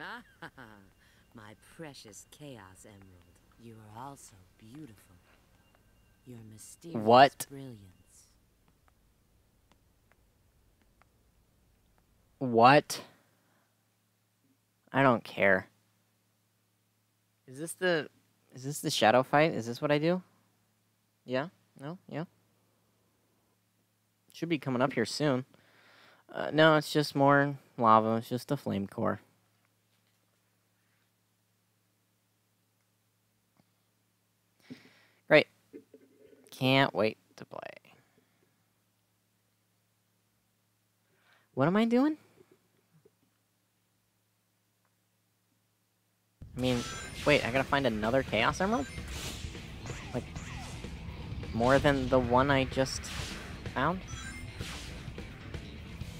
Ah, my precious Chaos Emerald. You are also beautiful. Your mysterious What? brilliance. What? I don't care. Is this the is this the shadow fight? Is this what I do? Yeah? No? Yeah? Should be coming up here soon. Uh, no, it's just more lava. It's just a flame core. Great. Can't wait to play. What am I doing? I mean, wait, I gotta find another Chaos Emerald? Like, more than the one I just found?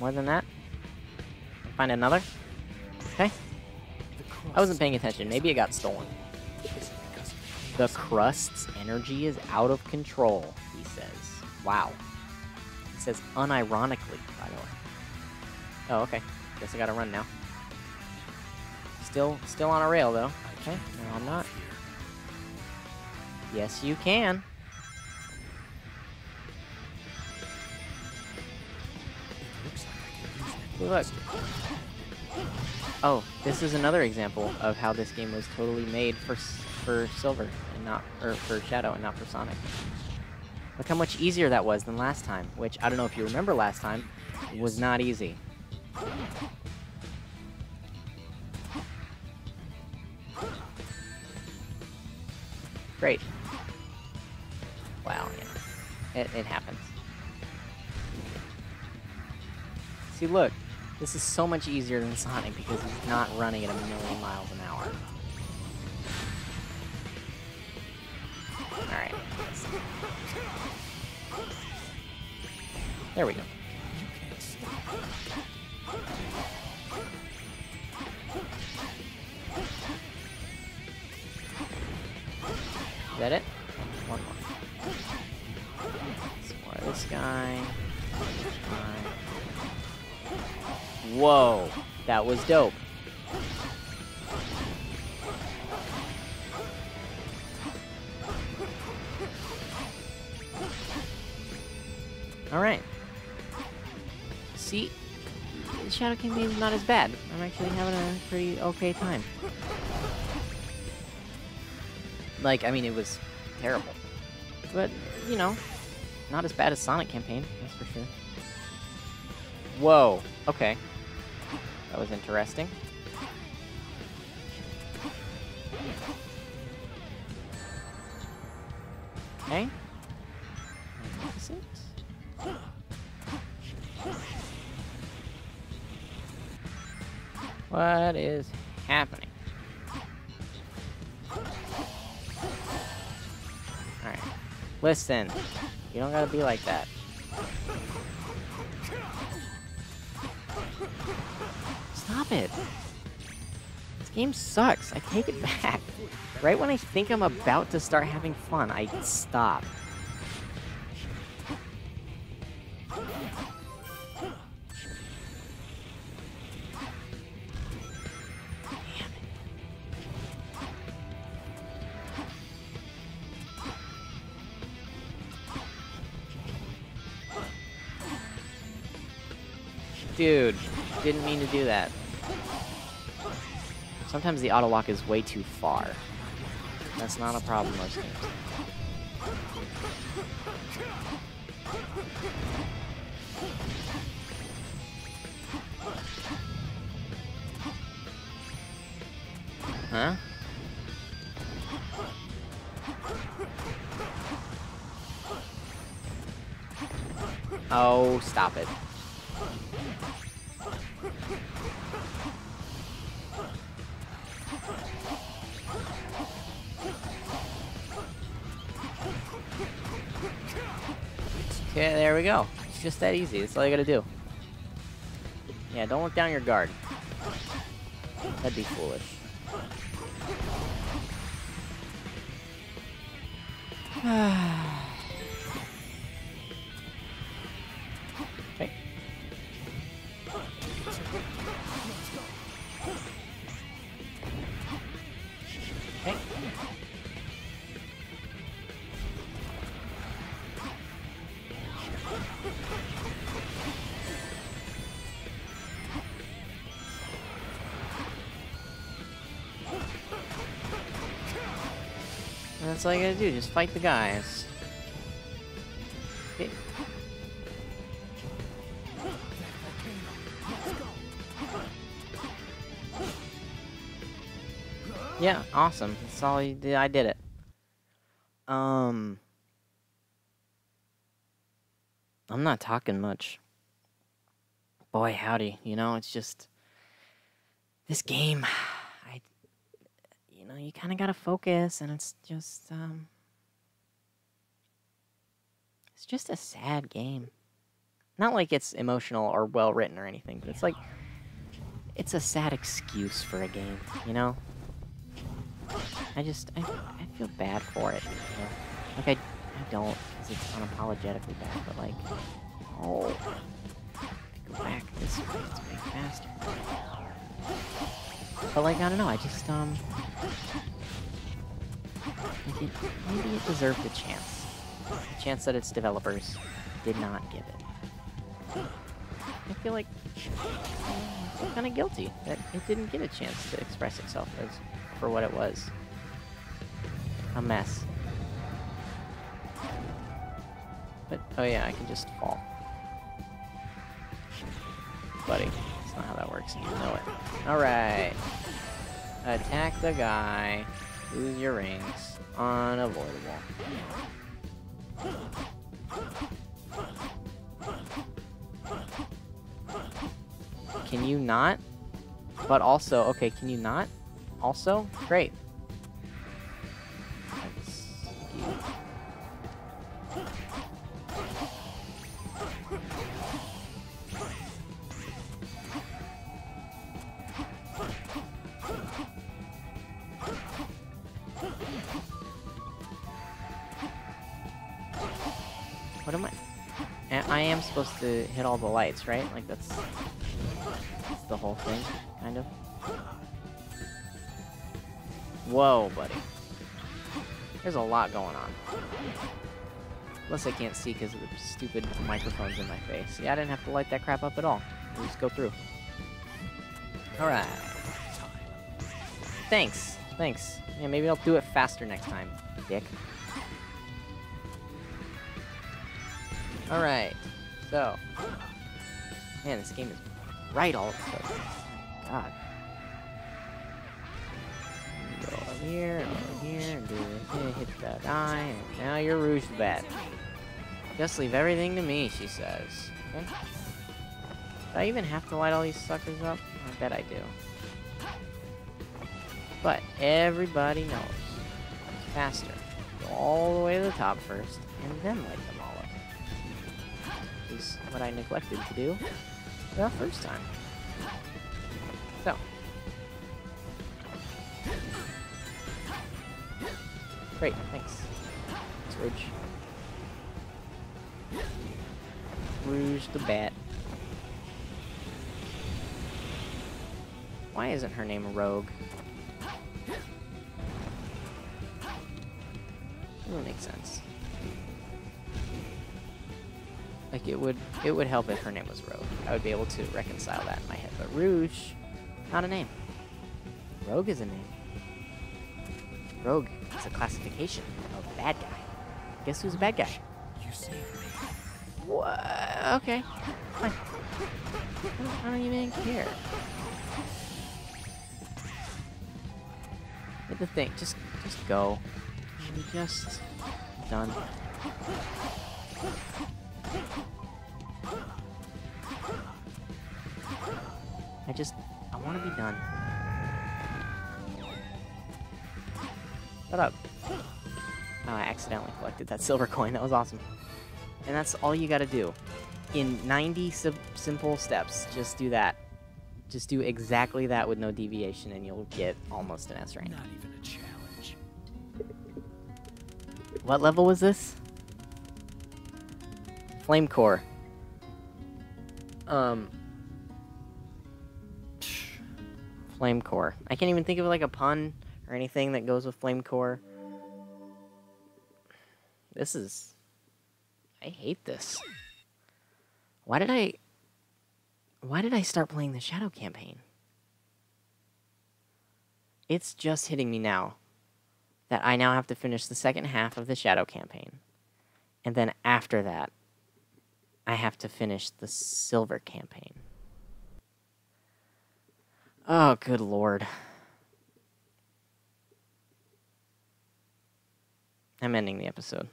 More than that? Find another? Okay. I wasn't paying attention. Maybe it got stolen. The crust's energy is out of control, he says. Wow. He says unironically, by the way. Oh, okay. Guess I gotta run now. Still, still on a rail though. Okay, no, I'm not. Yes, you can. Look. Oh, this is another example of how this game was totally made for for Silver and not or for Shadow and not for Sonic. Look how much easier that was than last time, which I don't know if you remember last time, was not easy. Great. Wow, yeah. It, it happens. See, look. This is so much easier than Sonic because he's not running at a million miles an hour. There we go. Is that it? One more. More of. This guy. Whoa, that was dope. All right. See, The Shadow King is not as bad. I'm actually having a pretty okay time. Like, I mean, it was terrible. But, you know, not as bad as Sonic Campaign, that's for sure. Whoa, okay. That was interesting. Okay. What is happening? Alright. Listen. You don't gotta be like that. Stop it. This game sucks. I take it back. Right when I think I'm about to start having fun, I stop. Dude, didn't mean to do that. Sometimes the auto lock is way too far. That's not a problem most games. Huh? Oh, stop it. Okay, there we go. It's just that easy. That's all you gotta do. Yeah, don't look down your guard. That'd be foolish. okay. that's all you gotta do, just fight the guys. Yeah, awesome. That's all you did. I did it. Um, I'm not talking much. Boy, howdy. You know, it's just this game. You know, you kind of gotta focus, and it's just, um, it's just a sad game. Not like it's emotional or well written or anything, but it's like, it's a sad excuse for a game. You know. I just, I, I feel bad for it. You know? Like, I, I don't, because it's unapologetically bad, but like, oh, go back this way, it's way faster. But like, I don't know, I just, um, it, maybe it deserved a chance. A chance that its developers did not give it. I feel like I feel kind of guilty that it didn't get a chance to express itself as for what it was. A mess. But, oh yeah, I can just fall. Works, you know it. Alright. Attack the guy. Lose your rings. Unavoidable. Can you not? But also, okay, can you not? Also, great. What am I? I am supposed to hit all the lights, right? Like that's, the whole thing, kind of. Whoa, buddy. There's a lot going on. Unless I can't see because of the stupid microphones in my face. Yeah, I didn't have to light that crap up at all. We just go through. Alright. Thanks. Thanks. Yeah, maybe I'll do it faster next time, dick. Alright. So. Man, this game is right all of a sudden. God. Go over here, over here, and do this, hit that guy, and now you're Rouge the Bat. Just leave everything to me, she says. Okay. Do I even have to light all these suckers up? I bet I do. But everybody knows. It's faster. Go all the way to the top first, and then light them up. Is what I neglected to do the first time. So. Great, thanks. Rouge. Rouge the Bat. Why isn't her name Rogue? Doesn't make sense. Like it would it would help if her name was Rogue. I would be able to reconcile that in my head. But Rouge, not a name. Rogue is a name. Rogue is a classification of bad guy. Guess who's a bad guy? You saved me. What? Okay. Fine. I don't, even care. Hit the thing. Just, just go. Just done. I just, I want to be done. Shut up. Oh, I accidentally collected that silver coin. That was awesome. And that's all you gotta do. In 90 sim simple steps, just do that. Just do exactly that with no deviation, and you'll get almost an S rank. Not even a challenge. What level was this? Flame core. Um. Flame core. I can't even think of like a pun or anything that goes with flame core. This is. I hate this. Why did I. Why did I start playing the Shadow campaign? It's just hitting me now. that I now have to finish the second half of the Shadow campaign. And then after that, I have to finish the Silver campaign. Oh, good lord. I'm ending the episode.